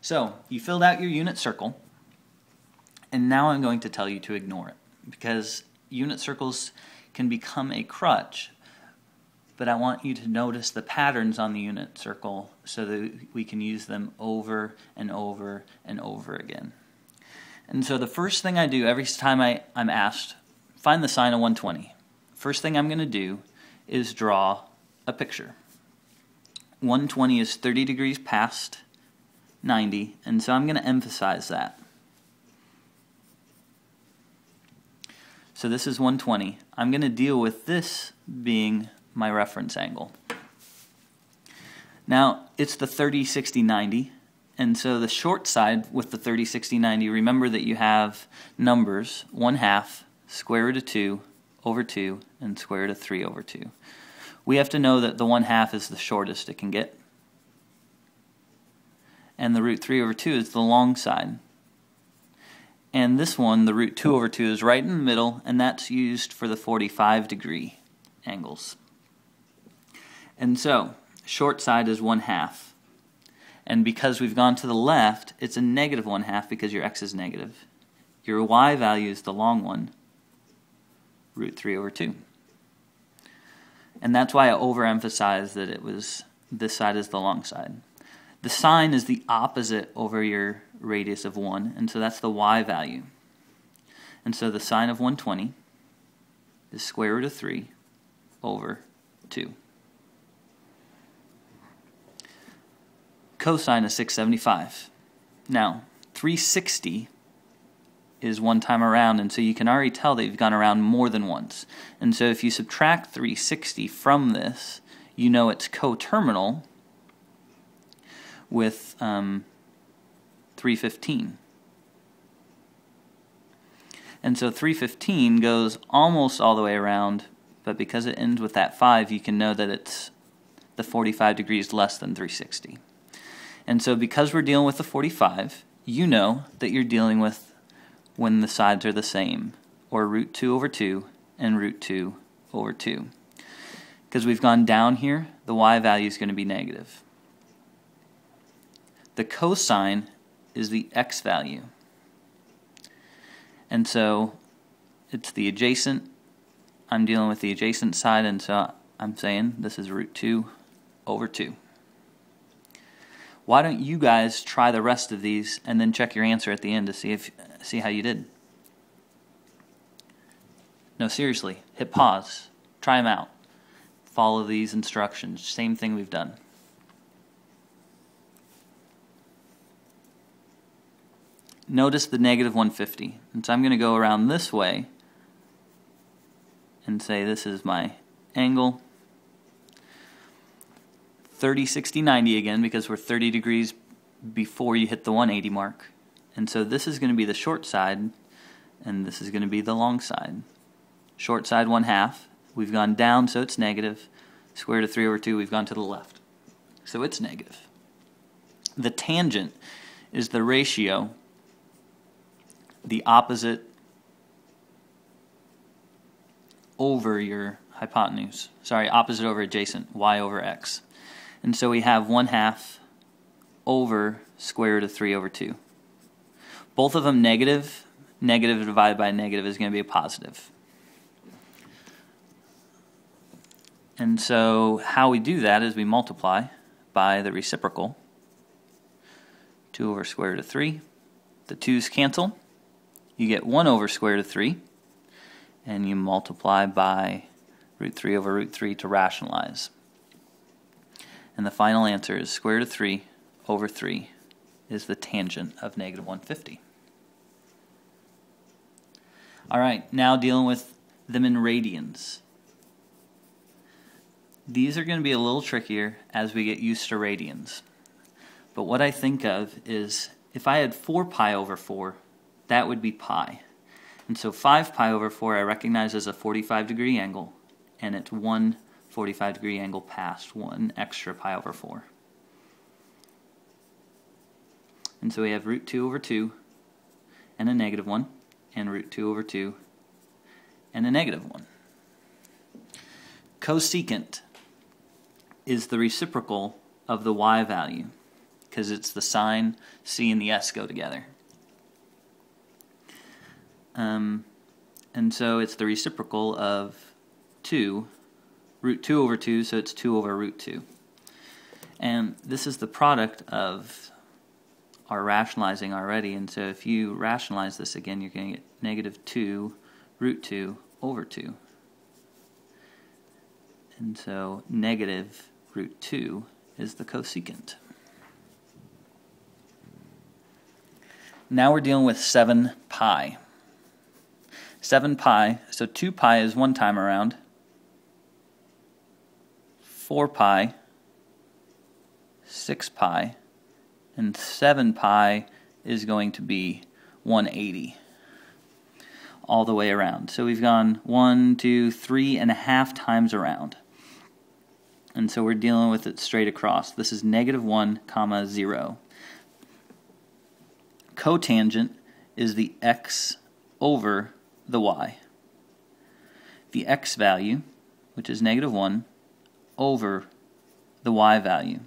So you filled out your unit circle, and now I'm going to tell you to ignore it because unit circles can become a crutch, but I want you to notice the patterns on the unit circle so that we can use them over and over and over again. And so the first thing I do every time I, I'm asked, find the sine of 120. First thing I'm going to do is draw a picture. 120 is 30 degrees past 90, and so I'm going to emphasize that. So this is 120. I'm going to deal with this being my reference angle. Now, it's the 30, 60, 90, and so the short side with the 30, 60, 90, remember that you have numbers, 1 half, square root of 2, over 2, and square root of 3 over 2. We have to know that the 1 half is the shortest it can get and the root 3 over 2 is the long side. And this one, the root 2 over 2, is right in the middle, and that's used for the 45 degree angles. And so, short side is 1 half. And because we've gone to the left, it's a negative 1 half because your x is negative. Your y value is the long one, root 3 over 2. And that's why I overemphasized that it was this side is the long side. The sine is the opposite over your radius of 1, and so that's the y value. And so the sine of 120 is square root of 3 over 2. Cosine is 675. Now, 360 is one time around, and so you can already tell that you've gone around more than once. And so if you subtract 360 from this, you know it's coterminal with um, 315. And so 315 goes almost all the way around, but because it ends with that 5, you can know that it's the 45 degrees less than 360. And so because we're dealing with the 45, you know that you're dealing with when the sides are the same, or root 2 over 2 and root 2 over 2. Because we've gone down here, the y value is going to be negative. The cosine is the x value. And so it's the adjacent. I'm dealing with the adjacent side, and so I'm saying this is root 2 over 2. Why don't you guys try the rest of these and then check your answer at the end to see if see how you did? No, seriously, hit pause. Try them out. Follow these instructions. Same thing we've done. Notice the negative 150. And so I'm going to go around this way and say this is my angle. 30, 60, 90 again because we're 30 degrees before you hit the 180 mark. And so this is going to be the short side and this is going to be the long side. Short side 1 half. We've gone down so it's negative. Square root of 3 over 2 we've gone to the left. So it's negative. The tangent is the ratio the opposite over your hypotenuse. Sorry, opposite over adjacent, y over x. And so we have 1 half over square root of 3 over 2. Both of them negative. Negative divided by negative is going to be a positive. And so how we do that is we multiply by the reciprocal. 2 over square root of 3. The 2's cancel you get 1 over square root of 3, and you multiply by root 3 over root 3 to rationalize. And the final answer is square root of 3 over 3 is the tangent of negative 150. All right, now dealing with them in radians. These are going to be a little trickier as we get used to radians. But what I think of is if I had 4 pi over 4, that would be pi. And so 5 pi over 4 I recognize as a 45 degree angle, and it's one 45 degree angle past one extra pi over 4. And so we have root 2 over 2 and a negative 1, and root 2 over 2 and a negative 1. Cosecant is the reciprocal of the y value. because it's the sine, c and the s go together. Um, and so it's the reciprocal of 2, root 2 over 2, so it's 2 over root 2. And this is the product of our rationalizing already, and so if you rationalize this again, you're going to get negative 2 root 2 over 2. And so negative root 2 is the cosecant. Now we're dealing with 7 pi. 7 pi, so 2 pi is one time around. 4 pi, 6 pi, and 7 pi is going to be 180 all the way around. So we've gone one, two, three and a half times around. And so we're dealing with it straight across. This is negative 1, comma 0. Cotangent is the x over the y. The x value, which is negative 1, over the y value.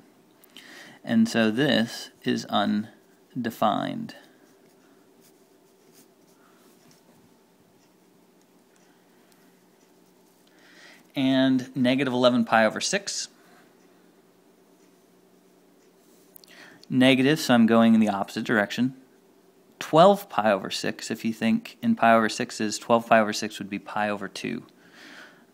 And so this is undefined. and negative 11 pi over 6. Negative, so I'm going in the opposite direction. 12 pi over 6, if you think in pi over 6 is 12 pi over 6 would be pi over 2.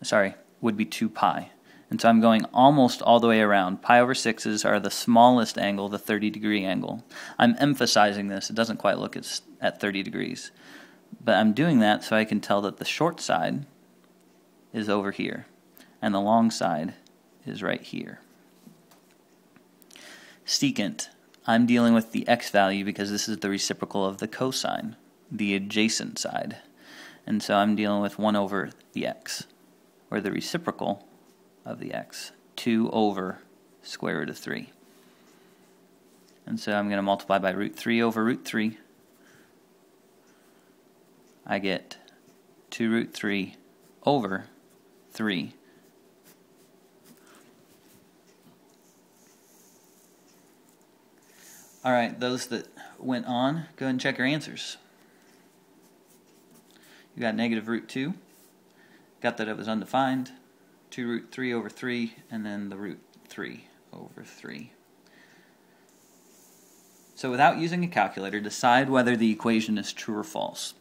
Sorry, would be 2 pi. And so I'm going almost all the way around. Pi over 6s are the smallest angle, the 30 degree angle. I'm emphasizing this. It doesn't quite look at 30 degrees. But I'm doing that so I can tell that the short side is over here and the long side is right here. Secant, I'm dealing with the x value because this is the reciprocal of the cosine, the adjacent side. And so I'm dealing with 1 over the x, or the reciprocal of the x, 2 over square root of 3. And so I'm going to multiply by root 3 over root 3. I get 2 root 3 over 3 All right, those that went on, go ahead and check your answers. You got negative root 2, got that it was undefined, 2 root 3 over 3, and then the root 3 over 3. So without using a calculator, decide whether the equation is true or false.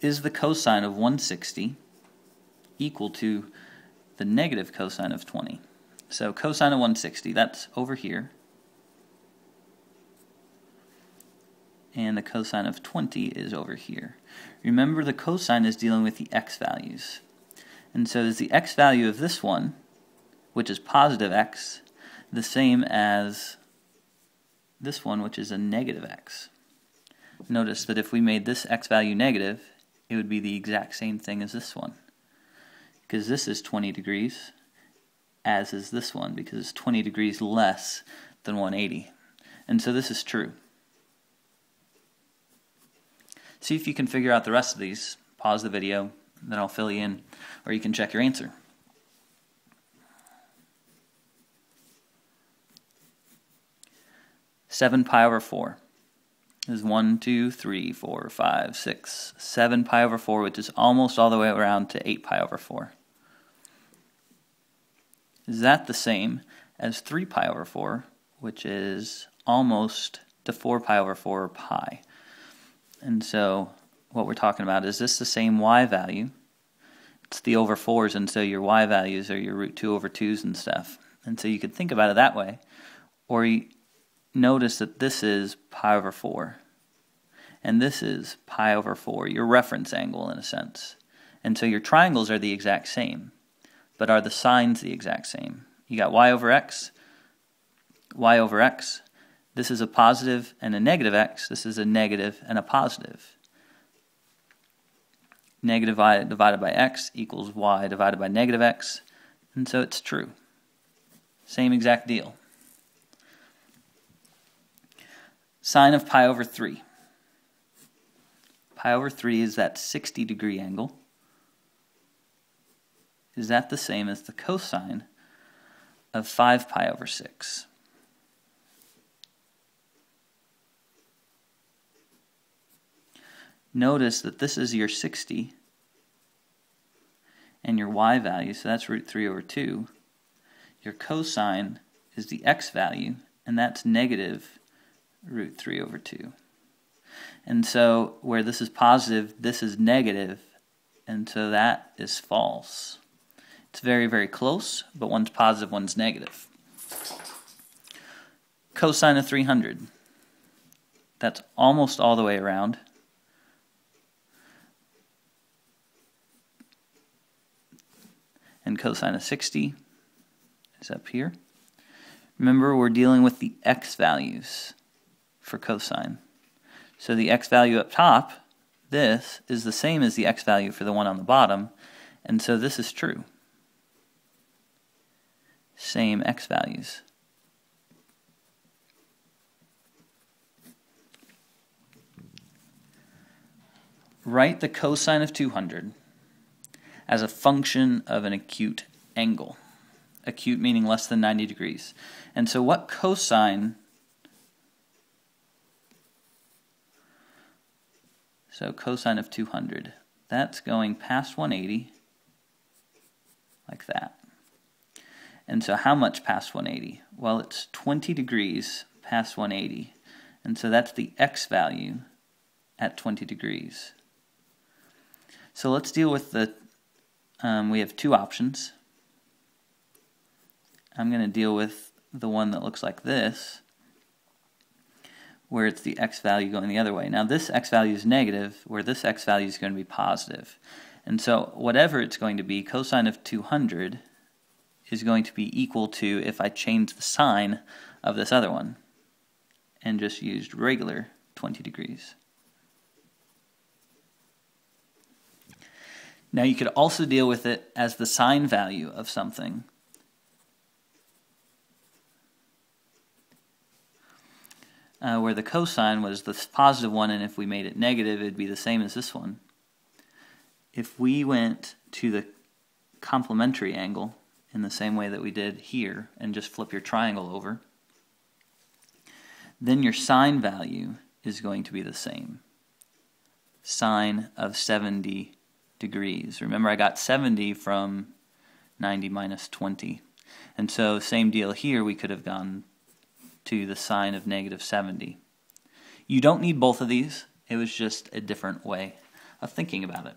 Is the cosine of 160 equal to the negative cosine of 20? So cosine of 160, that's over here. And the cosine of 20 is over here. Remember the cosine is dealing with the x values. And so is the x value of this one, which is positive x, the same as this one, which is a negative x. Notice that if we made this x value negative, it would be the exact same thing as this one. Because this is 20 degrees, as is this one, because it's 20 degrees less than 180. And so this is true. See if you can figure out the rest of these. Pause the video, then I'll fill you in, or you can check your answer. Seven pi over four is one, two, three, four, five, six, seven pi over four, which is almost all the way around to eight pi over four. Is that the same as three pi over four, which is almost to four pi over four pi? And so what we're talking about is this the same y value? It's the over 4s, and so your y values are your root 2 over 2s and stuff. And so you could think about it that way. Or you notice that this is pi over 4. And this is pi over 4, your reference angle in a sense. And so your triangles are the exact same. But are the signs the exact same? You got y over x, y over x, this is a positive and a negative x. This is a negative and a positive. Negative y divided by x equals y divided by negative x. And so it's true. Same exact deal. Sine of pi over 3. Pi over 3 is that 60 degree angle. Is that the same as the cosine of 5 pi over 6? Notice that this is your 60 and your y value, so that's root 3 over 2. Your cosine is the x value, and that's negative root 3 over 2. And so where this is positive, this is negative, and so that is false. It's very, very close, but one's positive, one's negative. Cosine of 300. That's almost all the way around. And cosine of 60 is up here. Remember, we're dealing with the x values for cosine. So the x value up top, this, is the same as the x value for the one on the bottom, and so this is true. Same x values. Write the cosine of 200 as a function of an acute angle. Acute meaning less than 90 degrees. And so what cosine So cosine of 200, that's going past 180, like that. And so how much past 180? Well, it's 20 degrees past 180. And so that's the x value at 20 degrees. So let's deal with the, um, we have two options. I'm going to deal with the one that looks like this where it's the x value going the other way. Now this x value is negative, where this x value is going to be positive. And so whatever it's going to be, cosine of 200 is going to be equal to if I change the sign of this other one and just used regular 20 degrees. Now you could also deal with it as the sine value of something. uh, where the cosine was the positive one, and if we made it negative, it'd be the same as this one. If we went to the complementary angle in the same way that we did here, and just flip your triangle over, then your sine value is going to be the same. Sine of 70 degrees. Remember, I got 70 from 90 minus 20. And so, same deal here, we could have gone to the sine of negative 70. You don't need both of these. It was just a different way of thinking about it.